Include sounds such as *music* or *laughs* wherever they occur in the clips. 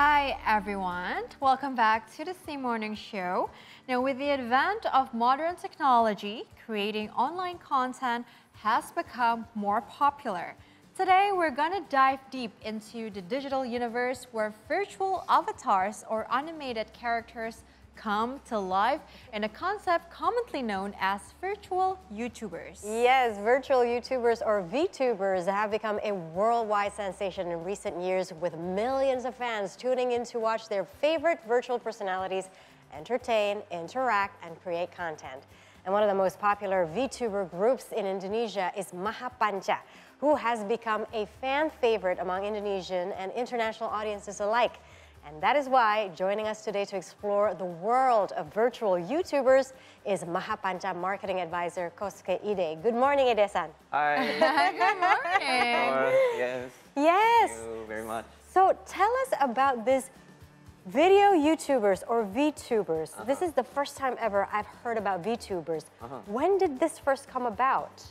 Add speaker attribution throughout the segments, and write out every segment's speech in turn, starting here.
Speaker 1: Hi, everyone. Welcome back to the SEA Morning Show. Now, with the advent of modern technology, creating online content has become more popular. Today, we're to dive deep into the digital universe where virtual avatars or animated characters come to life in a concept commonly known as virtual YouTubers.
Speaker 2: Yes, virtual YouTubers or VTubers have become a worldwide sensation in recent years with millions of fans tuning in to watch their favorite virtual personalities entertain, interact, and create content. And one of the most popular VTuber groups in Indonesia is Mahapanca, who has become a fan favorite among Indonesian and international audiences alike. And that is why joining us today to explore the world of virtual YouTubers is Mahapanca marketing advisor Kosuke Ide. Good morning, Ide-san.
Speaker 3: Hi. *laughs*
Speaker 1: Good morning.
Speaker 3: yes.
Speaker 2: Yes.
Speaker 3: Thank you very much.
Speaker 2: So tell us about this video YouTubers or VTubers.
Speaker 3: Uh-huh.
Speaker 2: This is the first time ever I've heard about VTubers.
Speaker 3: Uh-huh.
Speaker 2: When did this first come about?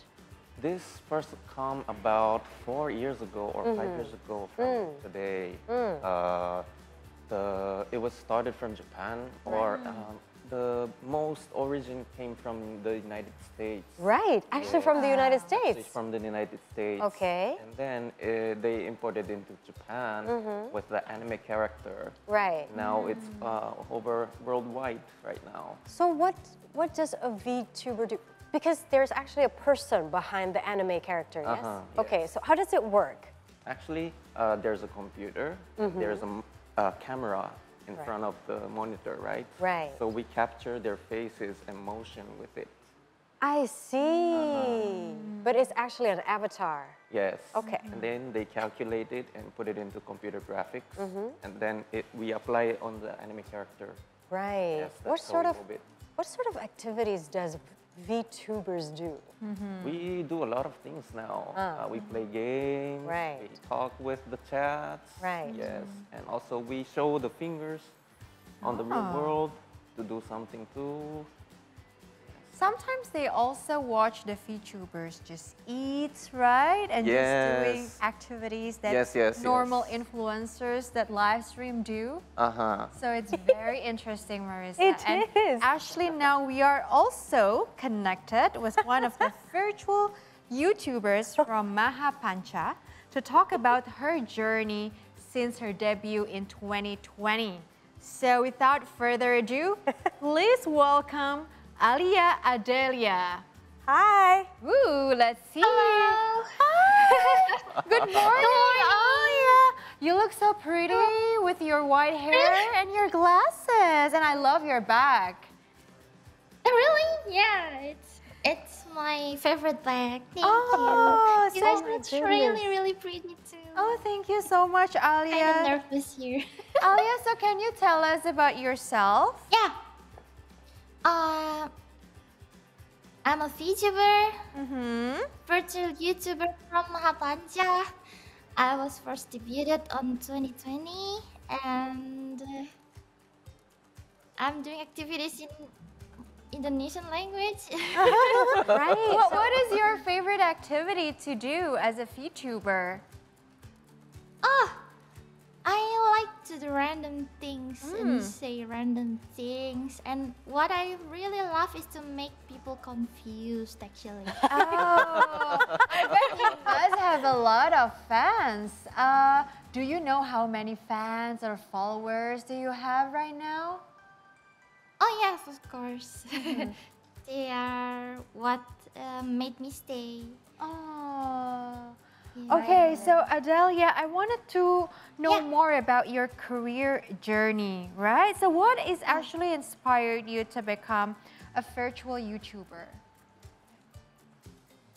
Speaker 3: This first come about four years ago or five
Speaker 2: Mm-hmm.
Speaker 3: years ago from
Speaker 2: Mm.
Speaker 3: today. Uh, the it was started from Japan or um, the most origin came from the United States.
Speaker 2: Right, actually from the United
Speaker 3: Actually
Speaker 2: States.
Speaker 3: from the United States.
Speaker 2: Okay.
Speaker 3: And then uh, they imported into Japan
Speaker 2: Mm-hmm.
Speaker 3: with the anime character.
Speaker 2: Right.
Speaker 3: Now it's uh, over worldwide right now.
Speaker 2: So what what does a VTuber do? Because there's actually a person behind the anime character, yes?
Speaker 3: Uh-huh,
Speaker 2: Okay, so how does it work?
Speaker 3: Actually, uh, there's a computer, there's a, a camera in
Speaker 2: Right.
Speaker 3: front of the monitor, right?
Speaker 2: Right.
Speaker 3: So we capture their faces and motion with it.
Speaker 2: I see. Uh-huh. But it's actually an avatar.
Speaker 3: Yes.
Speaker 2: Okay.
Speaker 3: And then they calculate it and put it into computer graphics, mm-hmm. and then it, we apply it on the anime character.
Speaker 2: Right.
Speaker 3: Yes,
Speaker 2: what sort of
Speaker 3: bit.
Speaker 2: what sort of activities does VTubers do?
Speaker 3: We do a lot of things now.
Speaker 2: Ah.
Speaker 3: Uh, we play games.
Speaker 2: Right.
Speaker 3: We talk with the chats.
Speaker 2: Right.
Speaker 3: Yes. And also we show the fingers on the real
Speaker 1: Ah.
Speaker 3: world to do something too.
Speaker 1: Sometimes they also watch the VTubers just eat, right? And just doing activities that
Speaker 3: Yes, yes,
Speaker 1: normal
Speaker 3: yes.
Speaker 1: influencers that live stream do.
Speaker 3: Uh huh.
Speaker 1: So it's *laughs* very interesting, Marissa.
Speaker 2: It
Speaker 1: and
Speaker 2: is.
Speaker 1: Actually, now we are also connected with one of the *laughs* virtual YouTubers from Mahapanca to talk about her journey since her debut in 2020. So without further ado, *laughs* please welcome Alia Adelia.
Speaker 2: Hi.
Speaker 1: Woo, let's see.
Speaker 4: Hello.
Speaker 1: Hi. *laughs* Good morning, Alia. You look so pretty with your white hair and your glasses, and I love your bag.
Speaker 4: Oh, really? Yeah, it's it's my favorite bag. Thank
Speaker 1: Oh,
Speaker 4: you. You
Speaker 1: so
Speaker 4: guys
Speaker 2: my
Speaker 4: look
Speaker 2: goodness.
Speaker 4: really, really pretty too.
Speaker 1: Oh, thank you so much, Alia.
Speaker 4: I'm
Speaker 1: Alia.
Speaker 4: nervous here. *laughs*
Speaker 1: Alia, so can you tell us about yourself?
Speaker 4: yeah. Uh, I'm a VTuber,
Speaker 1: Mm-hmm.
Speaker 4: virtual YouTuber from Mahapanca. I was first debuted on 2020 and uh, I'm doing activities in Indonesian language. *laughs*
Speaker 2: Right.
Speaker 1: What,
Speaker 2: so-
Speaker 1: what is your favorite activity to do as a VTuber?
Speaker 4: Oh, I like to do random things and say random things. And what I really love is to make people confused, actually. *laughs*
Speaker 1: Oh, I bet you guys have a lot of fans. Uh, do you know how many fans or followers do you have right now?
Speaker 4: oh, yes, of course. *laughs* *laughs* they are what uh, made me stay.
Speaker 1: Oh.
Speaker 4: Yeah.
Speaker 1: Okay, so Adelia, I wanted to know
Speaker 4: Yeah.
Speaker 1: more about your career journey, right? So, what is actually inspired you to become a virtual YouTuber?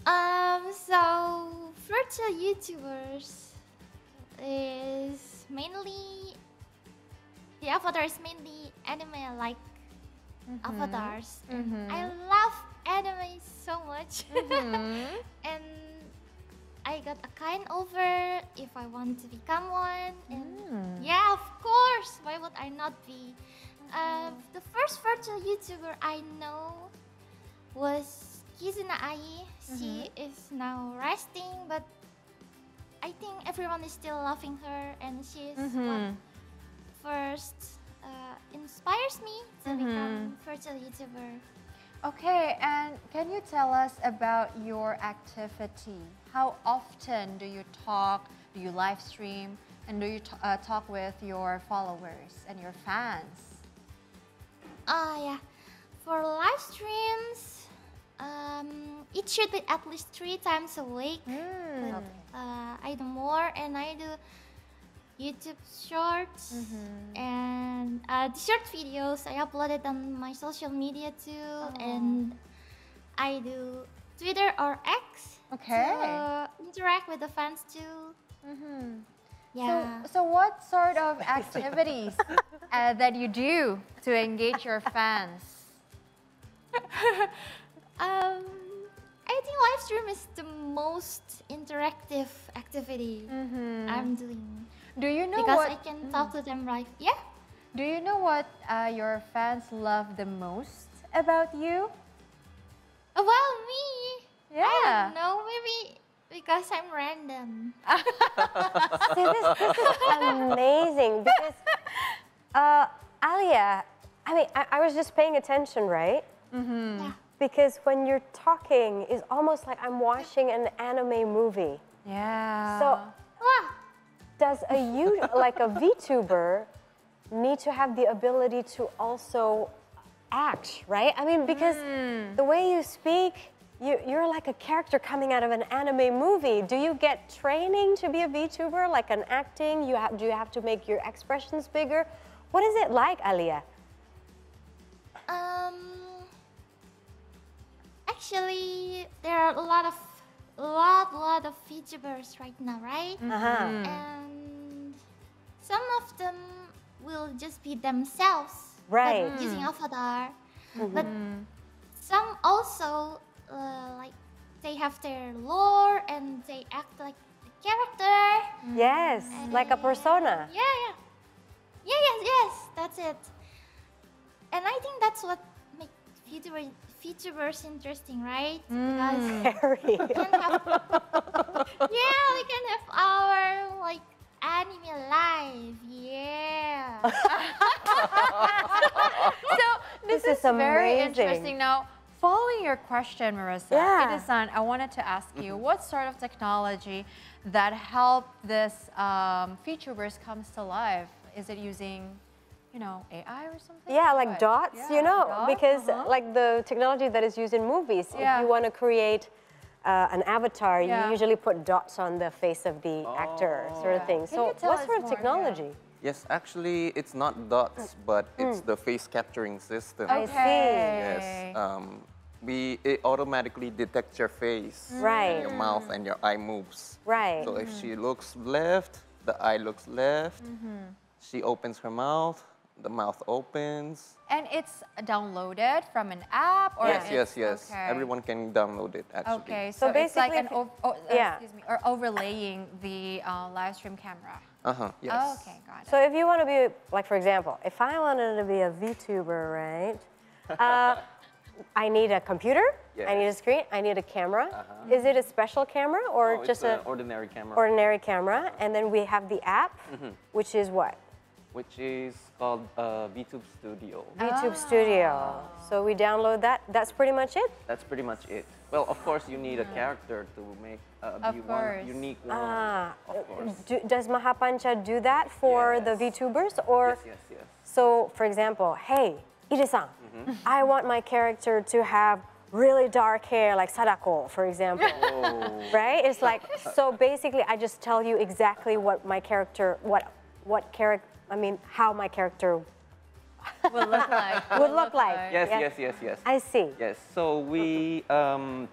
Speaker 4: Um, so virtual YouTubers is mainly the avatar is mainly anime like mm-hmm. avatars. And I mm-hmm. love anime so much. Mm-hmm. *laughs* and I got a kind over if I want to become one. And yeah, of course, why would I not be? Uh, the first virtual YouTuber I know was Kizuna Ai. She is now resting, but I think everyone is still loving her, and she is what first uh, inspires me to become virtual YouTuber.
Speaker 1: Okay, and can you tell us about your activity? How often do you talk? Do you live stream? And do you t- uh, talk with your followers and your fans?
Speaker 4: Ah, yeah. For live streams, um, it should be at least three times a week.
Speaker 1: Mm.
Speaker 4: But uh, I do more, and I do YouTube Shorts and uh, the short videos. I upload it on my social media too, and I do Twitter or X
Speaker 1: Okay.
Speaker 4: to interact with the fans too.
Speaker 1: Mhm.
Speaker 4: Yeah.
Speaker 1: So, so what sort of *laughs* activities uh, that you do to engage your fans? *laughs*
Speaker 4: Um, I think live stream is the most interactive activity I'm doing
Speaker 1: Do you know
Speaker 4: because
Speaker 1: what?
Speaker 4: I can talk to them live. Yeah.
Speaker 1: Do you know what uh, your fans love the most about you?
Speaker 4: Uh, Well, me. I
Speaker 1: Yeah.
Speaker 4: don't know. Maybe because I'm random. *laughs*
Speaker 2: See, this, this is *laughs* amazing because, uh, Alia, I mean, I, I was just paying attention, right?
Speaker 4: Yeah.
Speaker 2: Because when you're talking, it's almost like I'm watching an anime movie.
Speaker 1: Yeah.
Speaker 2: So,
Speaker 4: Wow.
Speaker 2: does a you *laughs* like a VTuber need to have the ability to also act, right? I mean, because the way you speak, you, you're like a character coming out of an anime movie. Do you get training to be a VTuber, like an acting? You have, do you have to make your expressions bigger? What is it like, Alia?
Speaker 4: Um. Actually, there are a lot of, lot, lot of VTubers right now, right?
Speaker 2: Uh-huh.
Speaker 4: And some of them will just be themselves, but
Speaker 2: Right.
Speaker 4: using avatar. But some also uh, like they have their lore and they act like a character.
Speaker 2: Yes, like a persona.
Speaker 4: Yeah, yeah, yeah, yes, yes, that's it. And I think that's what makes VTuber, VTubers interesting, right? Because
Speaker 2: Very. *laughs*
Speaker 4: we can have, *laughs* yeah, we can have our like anime live. Yeah. *laughs*
Speaker 1: so this,
Speaker 2: This
Speaker 1: is,
Speaker 2: is
Speaker 1: very interesting. Now, following your question, Marissa,
Speaker 2: Yeah.
Speaker 1: Ide-san, I wanted to ask you what sort of technology that helped this um, VTubers comes to life? Is it using, you know, AI or something?
Speaker 2: Yeah, like
Speaker 1: What?
Speaker 2: dots,
Speaker 1: Yeah,
Speaker 2: you know,
Speaker 1: dots,
Speaker 2: because
Speaker 1: uh-huh.
Speaker 2: like the technology that is used in movies,
Speaker 1: Yeah.
Speaker 2: if you want to create uh, an avatar,
Speaker 1: Yeah.
Speaker 2: you usually put dots on the face of the actor, sort of thing.
Speaker 1: Can
Speaker 2: So, what sort of
Speaker 1: more? Yeah.
Speaker 2: technology?
Speaker 3: Yes, actually, it's not dots, but it's the face capturing system.
Speaker 2: I see.
Speaker 1: Okay.
Speaker 3: Yes. Um, we it automatically detects your face,
Speaker 2: Right.
Speaker 3: your mouth, and your eye moves.
Speaker 2: Right.
Speaker 3: So if she looks left, the eye looks left. She opens her mouth, the mouth opens.
Speaker 1: And it's downloaded from an app or
Speaker 3: yes, yes, yes.
Speaker 1: okay.
Speaker 3: Everyone can download it actually.
Speaker 1: Okay,
Speaker 2: So
Speaker 1: so, it's like
Speaker 2: basically
Speaker 1: an
Speaker 2: if
Speaker 1: ov- oh,
Speaker 2: yeah.
Speaker 1: excuse me, or overlaying the uh, live stream camera.
Speaker 3: Uh huh. Yes.
Speaker 1: Oh, okay, got it.
Speaker 2: So if you want to be, like for example, if I wanted to be a VTuber, right? *laughs* Uh, I need a computer, I need a screen, I need a camera. Uh -huh. Is it a special camera or
Speaker 3: Oh,
Speaker 2: just an
Speaker 3: an ordinary camera,
Speaker 2: ordinary camera? And then we have the app,
Speaker 3: Mm-hmm.
Speaker 2: which is what?
Speaker 3: which is called uh, VTube Studio.
Speaker 2: YouTube Studio. So we download that. That's pretty much it.
Speaker 3: That's pretty much it. Well, of course, you need a character to make uh,
Speaker 1: Of
Speaker 3: be one unique one.
Speaker 2: Ah,
Speaker 3: of course.
Speaker 2: do, does Mahapanca do that for the
Speaker 3: Yes.
Speaker 2: VTubers? Or
Speaker 3: Yes, yes, yes.
Speaker 2: so, for example, hey, Ide-san,
Speaker 3: Mm-hmm.
Speaker 2: I want my character to have really dark hair like Sadako, for example. *laughs*
Speaker 3: Oh,
Speaker 2: right? It's like so basically I just tell you exactly what my character what what character I mean how my character
Speaker 1: Will look like. *laughs*
Speaker 2: would look like.
Speaker 3: yes,
Speaker 2: Yeah.
Speaker 3: yes, yes, yes.
Speaker 2: I see.
Speaker 3: Yes. So we um,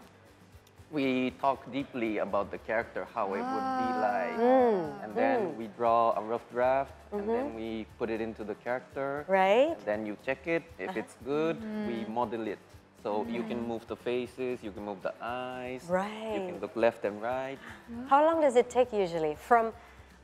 Speaker 3: we talk deeply about the character, how it would be ah. like, mm. and then mm. we draw a rough draft, and then mm-hmm. we put it into the character.
Speaker 2: Right?
Speaker 3: Then you check it. If uh-huh. it's good, we mm-hmm. model it. So you mm-hmm. can move the faces, you can move the eyes.
Speaker 2: Right.
Speaker 3: You can look left and right.
Speaker 2: How long does it take usually from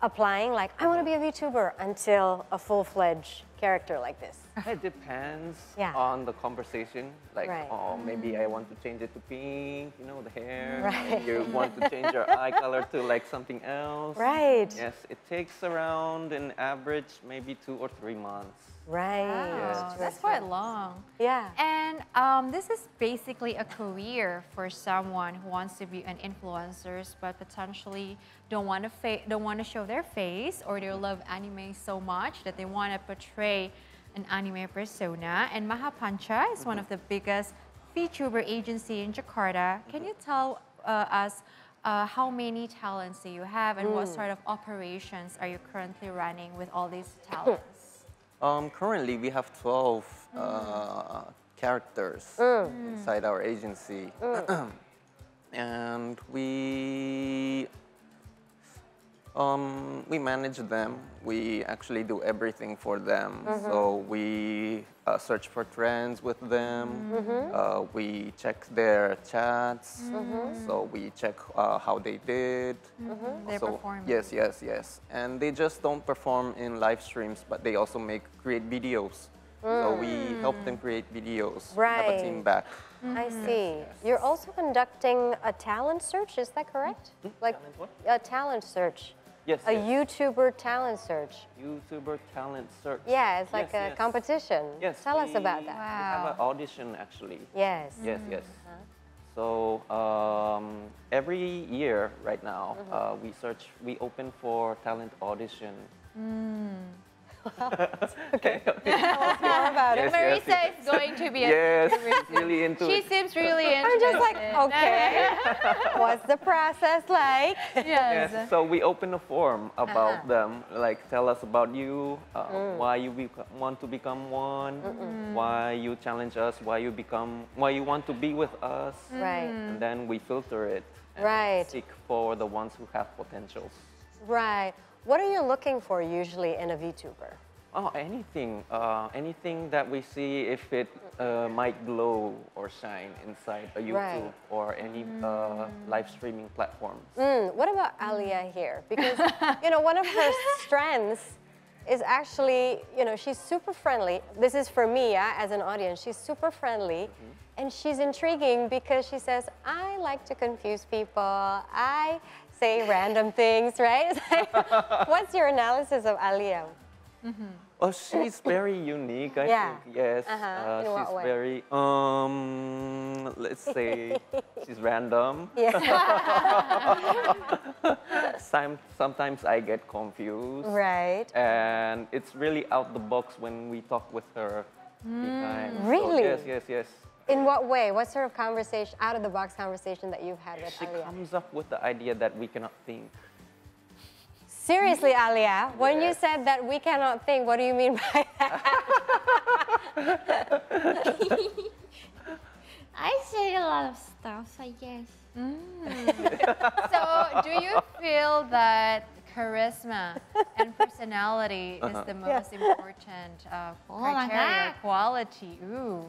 Speaker 2: applying like I want to be a VTuber until a full-fledged character like this? *laughs*
Speaker 3: It depends
Speaker 2: Yeah.
Speaker 3: on the conversation. Like,
Speaker 2: Right.
Speaker 3: oh, mm-hmm. maybe I want to change it to pink, you know, the hair. *laughs*
Speaker 2: Right.
Speaker 3: You want to change your eye color to like something else.
Speaker 2: Right.
Speaker 3: Yes, it takes around an average maybe two or three months.
Speaker 2: Right.
Speaker 1: Wow,
Speaker 2: Two
Speaker 1: that's quite long.
Speaker 2: Yeah.
Speaker 1: And um, this is basically a career for someone who wants to be an influencer, but potentially don't want to fa- don't want to show their face, or they love anime so much that they want to portray an anime persona. And Mahapanca is one of the biggest VTuber agency in Jakarta. Can you tell uh, us uh, how many talents do you have, and what sort of operations are you currently running with all these talents? *laughs*
Speaker 3: Um, currently, we have 12 uh, characters inside our agency. *clears throat* and we um, we manage them. We actually do everything for them. So we uh, search for trends with them. Uh, we check their chats. So we check uh, how they did.
Speaker 1: Their
Speaker 3: So,
Speaker 1: performance.
Speaker 3: Yes, yes, yes. And they just don't perform in live streams, but they also make create videos. So we help them create videos. We Have a team
Speaker 2: Right.
Speaker 3: back.
Speaker 2: I see. You're also conducting a talent search, is that correct? Like
Speaker 3: Talent what?
Speaker 2: a talent search,
Speaker 3: Yes.
Speaker 2: a
Speaker 3: yes.
Speaker 2: YouTuber talent search.
Speaker 3: YouTuber talent search.
Speaker 2: Yeah, it's like
Speaker 3: Yes,
Speaker 2: a
Speaker 3: yes.
Speaker 2: competition.
Speaker 3: Yes.
Speaker 2: Tell us about that. Wow.
Speaker 3: We have an audition actually.
Speaker 2: Yes.
Speaker 3: Yes, yes. So um, every year, right now, uh, we search. We open for talent audition. *laughs*
Speaker 2: More *laughs* *laughs* about.
Speaker 3: Yes, yes,
Speaker 1: Marissa
Speaker 3: yes.
Speaker 1: is going to be a
Speaker 3: Yes, *laughs* really into
Speaker 1: She
Speaker 3: it.
Speaker 1: seems really
Speaker 2: I'm just like, okay. *laughs* What's the process like?
Speaker 1: yes.
Speaker 3: Yes, so we open a form about
Speaker 2: Uh-huh.
Speaker 3: them, like tell us about you, uh, why you want to become one, why you challenge us, why you become, why you want to be with us,
Speaker 2: Right.
Speaker 3: and then we filter it
Speaker 2: Right.
Speaker 3: seek for the ones who have potentials.
Speaker 2: Right. What are you looking for usually in a VTuber?
Speaker 3: Oh, anything, uh, anything that we see if it uh, might glow or shine inside a YouTube
Speaker 2: Right.
Speaker 3: or any uh, live streaming platforms.
Speaker 2: Mm, what about Alia here? Because you know, one of her *laughs* strengths is actually, you know, she's super friendly. This is for me, yeah, as an audience. She's super friendly, and she's intriguing because she says, "I like to confuse people. I say random things, right?" *laughs* Like, what's your analysis of Alia?
Speaker 3: Oh, she's very unique, I
Speaker 2: Yeah.
Speaker 3: think. Yes.
Speaker 2: Uh-huh.
Speaker 3: Uh,
Speaker 2: In what
Speaker 3: she's very, um, let's say, *laughs* she's random.
Speaker 2: Yeah. *laughs*
Speaker 3: Some, sometimes I get confused.
Speaker 2: right.
Speaker 3: And it's really out the box when we talk with her. So,
Speaker 2: Really?
Speaker 3: yes, yes, yes.
Speaker 2: In what way? What sort of conversation, out of the box conversation that you've had with her?
Speaker 3: She
Speaker 2: Alia?
Speaker 3: comes up with the idea that we cannot think.
Speaker 2: Seriously, mm-hmm. Alia, when you said that we cannot think, what do you mean by that? *laughs*
Speaker 4: I say a lot of stuff, I guess. Mm. *laughs*
Speaker 1: So, do you feel that charisma and personality is uh-huh. the most important uh,
Speaker 4: Oh my
Speaker 1: criteria,
Speaker 4: God.
Speaker 1: quality, ooh,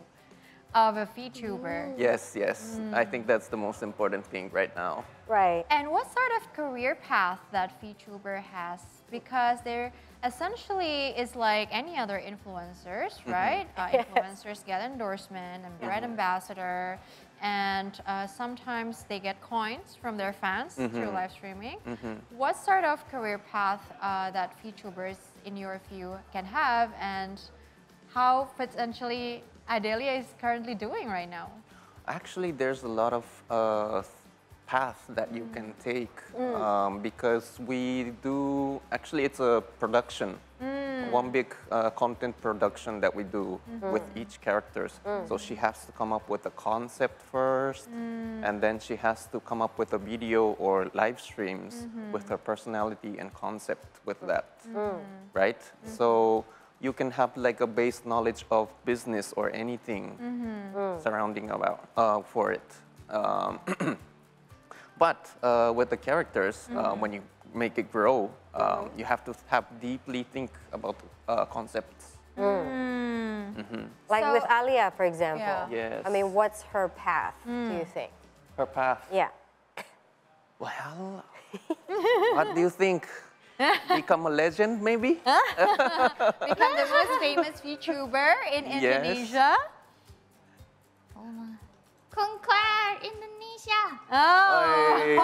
Speaker 1: of a VTuber?
Speaker 3: Yes, yes.
Speaker 2: Mm.
Speaker 3: I think that's the most important thing right now.
Speaker 2: right.
Speaker 1: And what sort of career path that VTuber has? Because there essentially is like any other influencers, right? Uh, influencers get endorsement and brand ambassador, and uh, sometimes they get coins from their fans through live streaming. What sort of career path uh, that VTubers, in your view, can have, and how potentially Adelia is currently doing right now?
Speaker 3: Actually, there's a lot of uh, path that you can mm. take mm. um, because we do. Actually, it's a production, mm. one big uh, content production that we do mm-hmm. with each characters. So she has to come up with a concept first, and then she has to come up with a video or live streams mm-hmm. with her personality and concept with that, right? So you can have like a base knowledge of business or anything surrounding about uh, for it. Um, *clears throat* but uh, with the characters, uh, when you make it grow, um, you have to have deeply think about uh, concepts.
Speaker 2: Like with Alia, for example.
Speaker 1: Yeah.
Speaker 3: Yes.
Speaker 2: I mean, what's her path, do you think?
Speaker 3: Her path.
Speaker 2: Yeah.
Speaker 3: Well, *laughs* what do you think? Become a legend, maybe. *laughs*
Speaker 1: Become the most famous YouTuber in
Speaker 3: Yes.
Speaker 1: Indonesia.
Speaker 4: Oh my. Conquer Indonesia.
Speaker 1: Oh.
Speaker 3: Hey.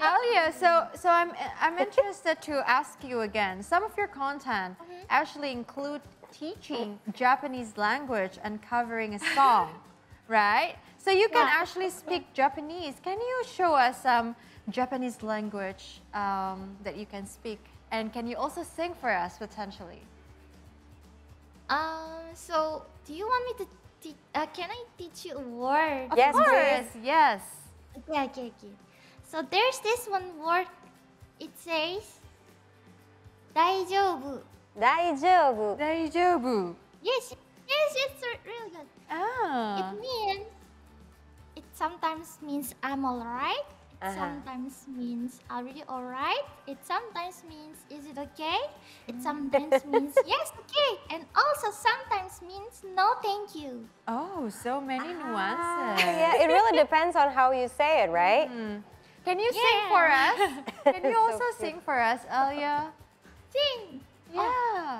Speaker 1: Alia, so so I'm I'm interested to ask you again. Some of your content mm-hmm. actually include teaching Japanese language and covering a song, *laughs* right? So you can
Speaker 4: Yeah.
Speaker 1: actually speak Japanese. Can you show us some Japanese language um, that you can speak? And can you also sing for us potentially?
Speaker 4: Um. So, do you want me to teach? Uh, can I teach you a word?
Speaker 2: Yes,
Speaker 1: of
Speaker 2: please.
Speaker 1: course, yes.
Speaker 4: Okay, okay, okay. So there's this one word. It says, 大丈夫.
Speaker 2: Daijoubu.
Speaker 1: Daijobu.
Speaker 4: Yes, yes, it's re- really good.
Speaker 1: Ah.
Speaker 4: It means, it sometimes means I'm alright. It
Speaker 2: Uh-huh.
Speaker 4: sometimes means already alright. It sometimes means is it okay? It sometimes *laughs* means yes, okay. And also sometimes means no, thank you.
Speaker 1: Oh, so many nuances. *laughs*
Speaker 2: Yeah, it really depends on how you say it, right?
Speaker 1: Can you sing for us? *laughs* Can you also
Speaker 2: cute.
Speaker 1: sing for us, Alia?
Speaker 4: Sing.
Speaker 1: Yeah.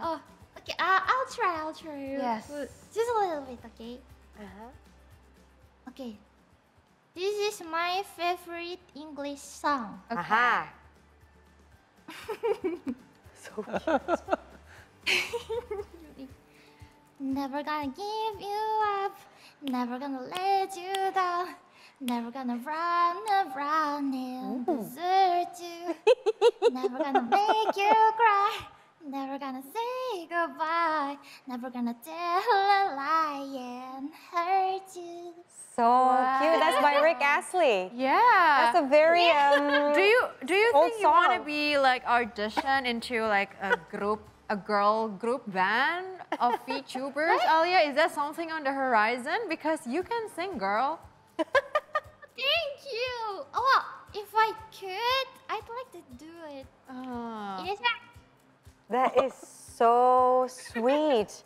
Speaker 4: Oh, okay. Uh, I'll try. I'll try.
Speaker 1: Yes.
Speaker 4: Just a little bit, okay?
Speaker 2: Uh-huh.
Speaker 4: Okay. This is my favorite English song.
Speaker 1: Okay.
Speaker 2: Aha. *laughs* so cute. *laughs*
Speaker 4: Never gonna give you up. Never gonna let you down. Never gonna run around and desert you. Never gonna make you cry. Never gonna say goodbye. Never gonna tell a lie and hurt you.
Speaker 2: So cute. That's by Rick Astley.
Speaker 1: Yeah.
Speaker 2: That's a very um. *laughs*
Speaker 1: do you do you
Speaker 2: old
Speaker 1: think you want to be like audition into like a group, a girl group band of *laughs* VTubers, Alia? Is that something on the horizon? Because you can sing, girl. *laughs*
Speaker 4: Thank you. Oh, if I could, I'd like to do it.
Speaker 1: Ah.
Speaker 4: Yes,
Speaker 2: That is so sweet.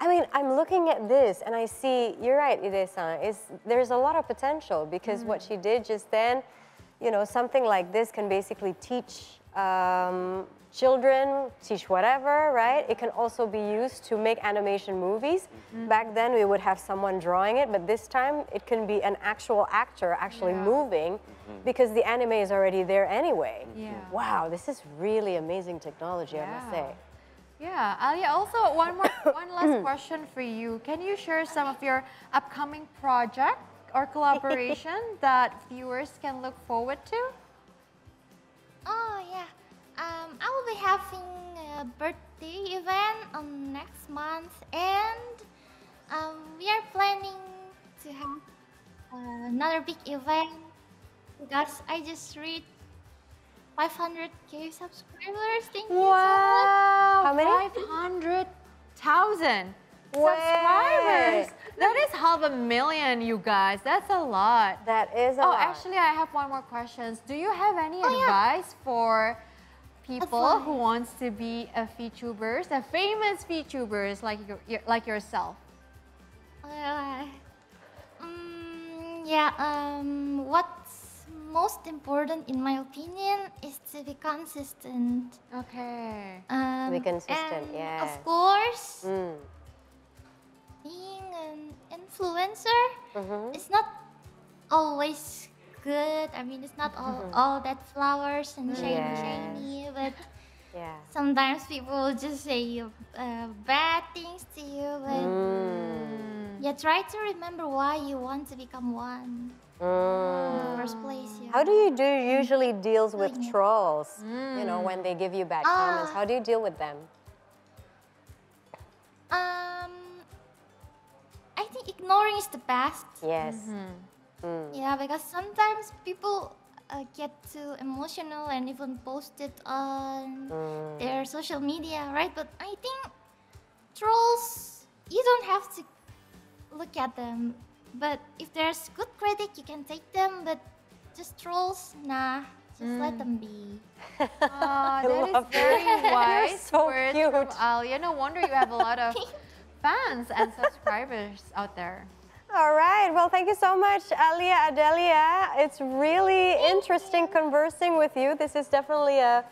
Speaker 2: I mean, I'm looking at this and I see, you're right, Ide-san, there's a lot of potential because what mm. she did just then, you know, something like this can basically teach um, children, teach whatever, right? It can also be used to make animation movies. Back then, we would have someone drawing it, but this time it can be an actual actor actually
Speaker 1: Yeah.
Speaker 2: moving because the anime is already there anyway.
Speaker 1: Yeah.
Speaker 2: Wow, this is really amazing technology, I must say.
Speaker 1: Yeah, Alia. Also, one more, *coughs* one last question for you. Can you share some of your upcoming project or collaboration *laughs* that viewers can look forward to?
Speaker 4: Oh yeah. Um, I will be having a birthday event on next month, and um, we are planning to have uh, another big event because I just reached 500k subscribers. Thank you so much.
Speaker 1: Wow!
Speaker 2: How many?
Speaker 1: 500,000 subscribers. That is half a million, you guys. That's a lot.
Speaker 2: That is a
Speaker 1: Oh,
Speaker 2: lot.
Speaker 1: actually, I have one more question. Do you have any
Speaker 4: Oh, yeah.
Speaker 1: advice for people who
Speaker 4: Advice.
Speaker 1: wants to be a VTubers, a famous VTubers like your, your- like yourself?
Speaker 4: Uh, mm, yeah. Um, what's most important, in my opinion, is to be consistent.
Speaker 1: Okay.
Speaker 4: Um,
Speaker 2: Be consistent, yeah.
Speaker 4: Of course,
Speaker 2: Mm.
Speaker 4: Influencer
Speaker 2: Mhm.
Speaker 4: is not always good. I mean, it's not all, all that flowers and shiny,
Speaker 2: Yes.
Speaker 4: shiny, but *laughs*
Speaker 2: Yeah.
Speaker 4: sometimes people will just say uh, bad things to you. But
Speaker 2: Mm.
Speaker 4: yeah, try to remember why you want to become one
Speaker 2: Mm.
Speaker 4: first place. Yeah.
Speaker 2: How do you do usually deals with trolls? You know, when they give you bad comments,
Speaker 4: Ah.
Speaker 2: how do you deal with them?
Speaker 4: Ignoring is the best.
Speaker 2: Yes.
Speaker 1: Mm-hmm.
Speaker 2: Mm.
Speaker 4: Yeah, because sometimes people uh, get too emotional and even post it on
Speaker 2: Mm.
Speaker 4: their social media, right? But I think trolls, you don't have to look at them. But if there's good critic, you can take them. But just trolls, nah, just let them be.
Speaker 1: Ah, *laughs* that is
Speaker 2: love
Speaker 1: very *laughs*
Speaker 2: it.
Speaker 1: wise
Speaker 2: so
Speaker 1: words from
Speaker 2: cute.
Speaker 1: Alia. No wonder you have a lot of *laughs* fans and subscribers *laughs* out there.
Speaker 2: All right. Well, thank you so much, Alia Adelia. It's really interesting conversing with you. This is definitely a,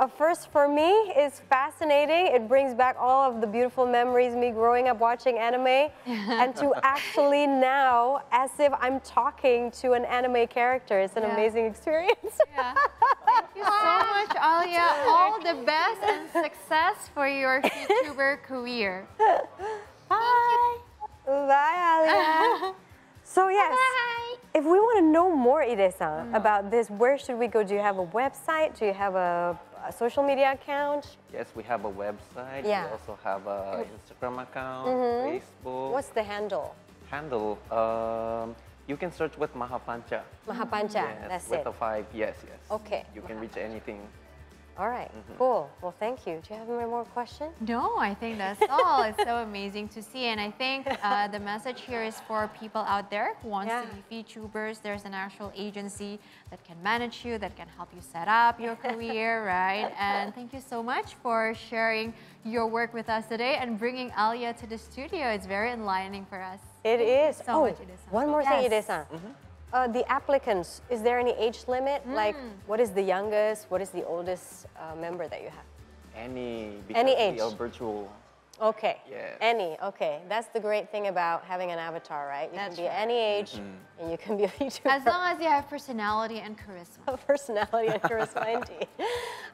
Speaker 2: a first for me. It's fascinating. It brings back all of the beautiful memories me growing up watching anime *laughs* and to actually now as if I'm talking to an anime character. It's an
Speaker 1: Yeah.
Speaker 2: amazing experience.
Speaker 1: Yeah. *laughs* Thank you so much, Alia. All the best and success for your YouTuber *laughs* career.
Speaker 2: Bye. Bye, Alia. *laughs* so yes.
Speaker 4: Bye.
Speaker 2: If we want to know more, Ide-san,
Speaker 1: Mm-hmm.
Speaker 2: about this, where should we go? Do you have a website? Do you have a, a social media account?
Speaker 3: Yes, we have a website.
Speaker 2: Yeah.
Speaker 3: We also have an Instagram account,
Speaker 2: mm -hmm.
Speaker 3: Facebook.
Speaker 2: What's the handle?
Speaker 3: handle? Um, you can search with Mahapanca.
Speaker 2: Mahapanca.
Speaker 3: Yes,
Speaker 2: That's
Speaker 3: with
Speaker 2: it.
Speaker 3: a five. Yes, yes.
Speaker 2: Okay.
Speaker 3: You can reach anything.
Speaker 2: All right.
Speaker 3: Mm-hmm.
Speaker 2: Cool. Well, thank you. Do you have any more questions?
Speaker 1: No, I think that's *laughs* all. It's so amazing to see. And I think uh, the message here is for people out there who wants
Speaker 2: Yeah.
Speaker 1: to be VTubers. There's an actual agency that can manage you, that can help you set up your *laughs* career, right? And thank you so much for sharing your work with us today and bringing Alia to the studio. It's very enlightening for us.
Speaker 2: It
Speaker 1: Thank so
Speaker 2: oh,
Speaker 1: much, Ide-san.
Speaker 2: one more thing,
Speaker 1: Yes.
Speaker 2: Ide-san.
Speaker 3: Mm-hmm.
Speaker 2: Uh, the applicants, is there any age limit? Like,
Speaker 1: Mm.
Speaker 2: what is the youngest? What is the oldest uh, member that you have?
Speaker 3: Any.
Speaker 2: Any age.
Speaker 3: We are virtual.
Speaker 2: Okay.
Speaker 3: Yes.
Speaker 2: Any. Okay. That's the great thing about having an avatar, right? You
Speaker 1: That's
Speaker 2: can be
Speaker 1: right.
Speaker 2: any age,
Speaker 3: Mm-hmm.
Speaker 2: and you can be *laughs* a VTuber.
Speaker 1: As long as you have personality and charisma. *laughs*
Speaker 2: personality and charisma *laughs* indeed.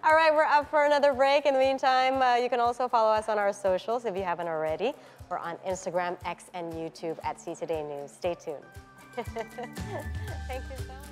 Speaker 2: All right, we're up for another break. In the meantime, uh, you can also follow us on our socials if you haven't already. We're on Instagram, X, and YouTube at SEA Today News. Stay tuned. Thank you so much.